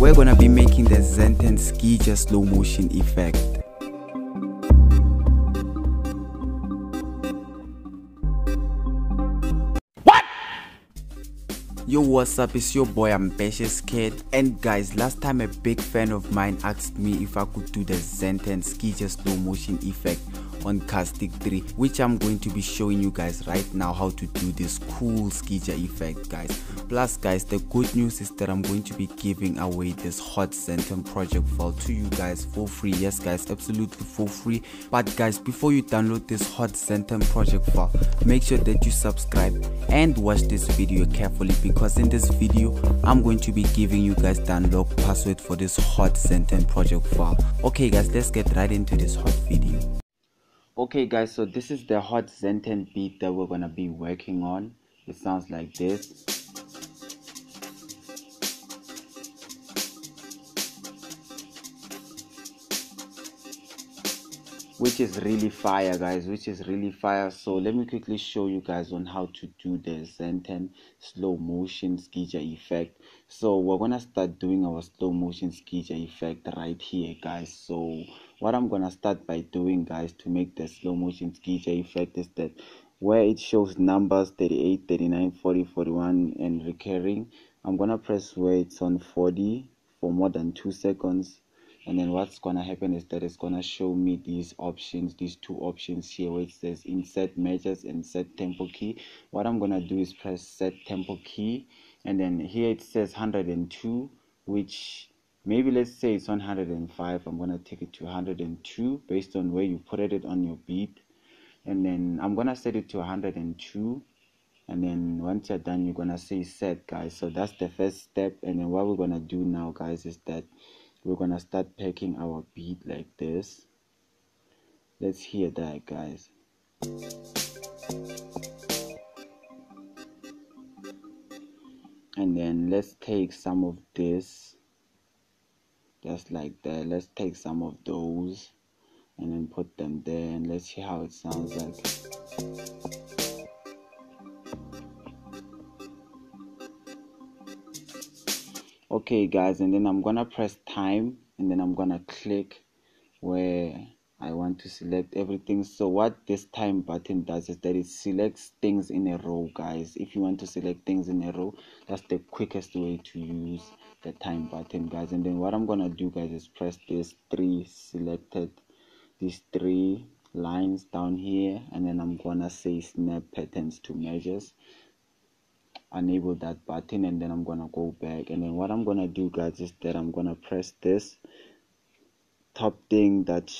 we're gonna be making the Zanten Sgija slow motion effect. What? Yo, what's up? It's your boy Ambitious Kid. And guys, last time a big fan of mine asked me if I could do the Zanten Sgija slow motion effect on Caustic 3 which I'm going to be showing you guys right now how to do this cool sgija effect guys. Plus guys the good news is that I'm going to be giving away this hot Zanten project file to you guys for free. Yes guys absolutely for free. But guys before you download this hot Zanten project file make sure that you subscribe and watch this video carefully because in this video I'm going to be giving you guys the unlock password for this hot Zanten project file okay guys let's get right into this hot video okay guys so this is the hot zanten beat that we're gonna be working on. It sounds like this. Which is really fire guys which is really fire. So let me quickly show you guys on how to do the zanten slow motion sgija effect. So we're gonna start doing our slow motion sgija effect right here guys. So what i'm gonna start by doing guys to make the slow motion sgija effect is that where it shows numbers 38 39 40 41 and recurring i'm gonna press where it's on 40 for more than two seconds. And then what's gonna happen is that it's gonna show me these options these two options here where it says insert measures and set tempo key. What i'm gonna do is press set tempo key. And then here it says 102 which maybe let's say it's 105 i'm gonna take it to 102 based on where you put it on your beat and then i'm gonna set it to 102 and then once you're done you're gonna say set guys. So that's the first step. And then what we're gonna do now guys is that we're gonna start packing our beat like this. Let's hear that guys. And then let's take some of this just like that. Let's take some of those and then put them there and let's see how it sounds like. Okay guys and then I'm gonna press time and then I'm gonna click where I want to select everything. So what this time button does is that it selects things in a row guys. If you want to select things in a row that's the quickest way to use the time button guys. And then what I'm gonna do guys is press this three selected these three lines down here and then I'm gonna say snap patterns to measures. Enable that button and then I'm gonna go back. And then what I'm gonna do guys is that I'm gonna press this top thing that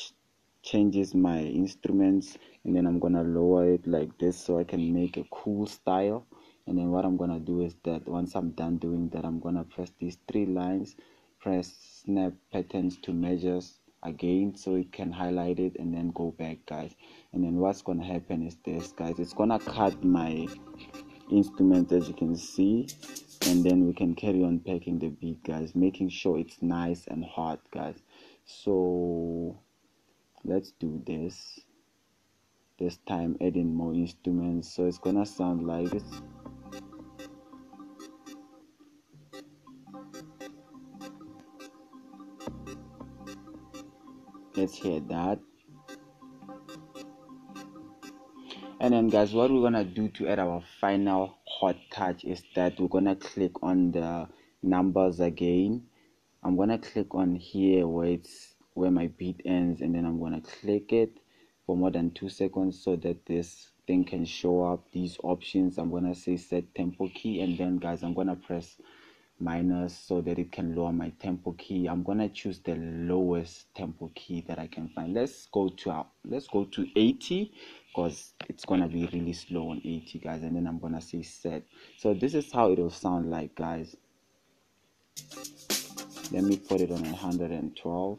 changes my instruments and then I'm gonna lower it like this so I can make a cool style. And then what I'm gonna do is that once I'm done doing that I'm gonna press these three lines press snap patterns to measures again so it can highlight it and then go back guys. And then what's gonna happen is this guys. It's gonna cut my instrument as you can see and then we can carry on packing the beat guys making sure it's nice and hot guys. So let's do this. This time adding more instruments so it's gonna sound like this. Let's hear that. And then guys what we're gonna do to add our final hot touch is that we're gonna click on the numbers again. I'm gonna click on here where it's where my beat ends and then i'm gonna click it for more than two seconds so that this thing can show up these options. I'm gonna say set tempo key and then guys i'm gonna press minus so that it can lower my tempo key. I'm gonna choose the lowest tempo key that i can find. Let's go to our let's go to 80 because it's gonna be really slow on 80 guys and then i'm gonna say set. So this is how it will sound like guys let me put it on 112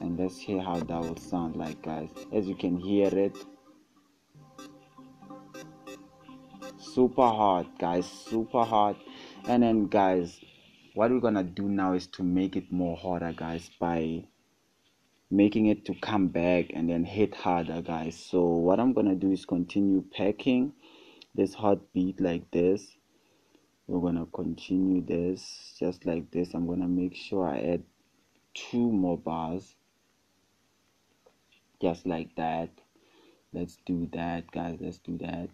and let's hear how that will sound like guys. As you can hear it super hot guys super hot. And then guys what we're gonna do now is to make it more hotter guys by making it to come back and then hit harder guys. So what i'm gonna do is continue packing this hot beat like this we're gonna continue this just like this. I'm gonna make sure I add two more bars just like that. Let's do that guys let's do that.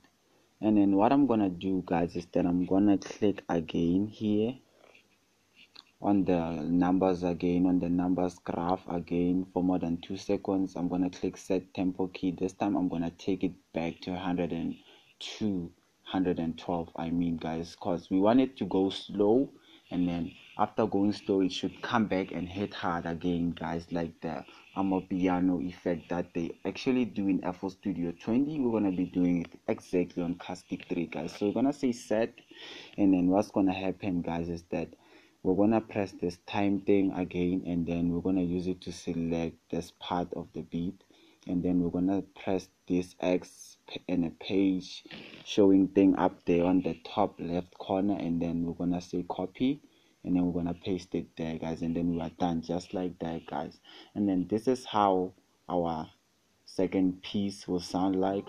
And then what I'm gonna do guys is that I'm gonna click again here on the numbers again on the numbers graph again for more than two seconds. I'm gonna click set tempo key. This time I'm gonna take it back to 102 112 I mean guys cause we want it to go slow and then after going slow it should come back and hit hard again guys like the Amapiano effect that they actually do in FL Studio 20 we're gonna be doing it exactly on Caustic 3 guys. So we're gonna say set and then what's gonna happen guys is that we're gonna press this time thing again and then we're gonna use it to select this part of the beat and then we're gonna press this X in a page showing thing up there on the top left corner and then we're gonna say copy and then we're gonna paste it there guys and then we are done just like that guys. And then this is how our second piece will sound like.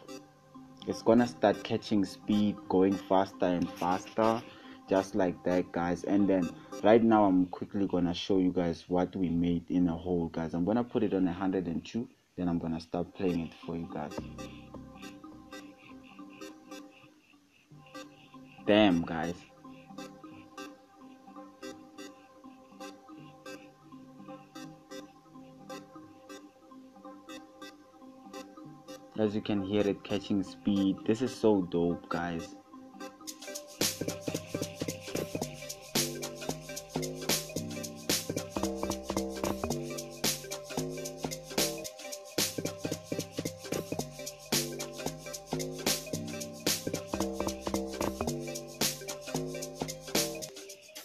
It's gonna start catching speed going faster and faster just like that guys. And then right now i'm quickly gonna show you guys what we made in a whole guys. I'm gonna put it on 102 then i'm gonna start playing it for you guys. Damn guys. As you can hear it catching speed. This is so dope guys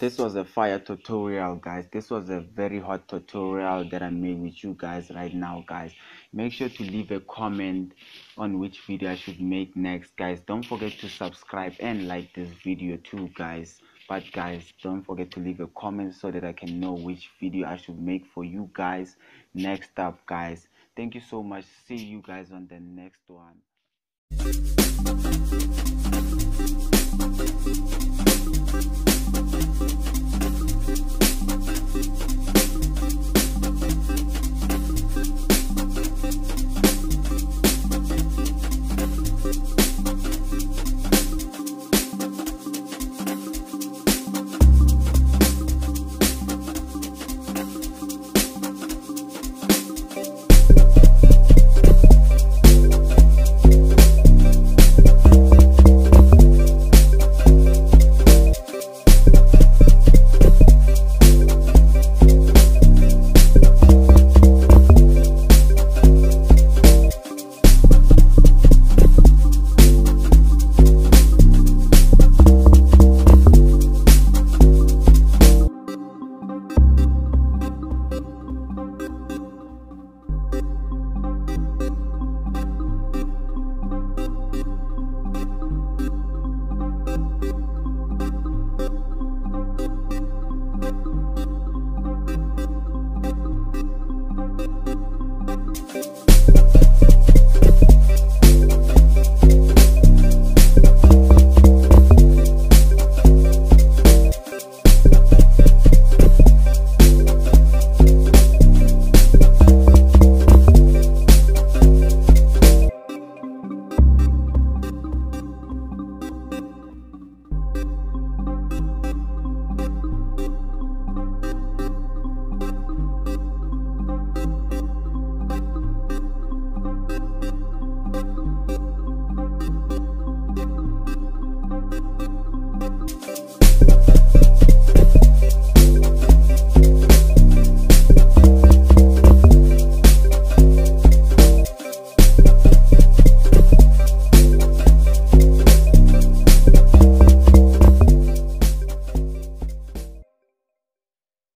this was a fire tutorial guys. This was a very hot tutorial that i made with you guys right now guys. Make sure to leave a comment on which video i should make next guys. Don't forget to subscribe and like this video too guys. But guys don't forget to leave a comment so that i can know which video i should make for you guys next up guys. Thank you so much. See you guys on the next one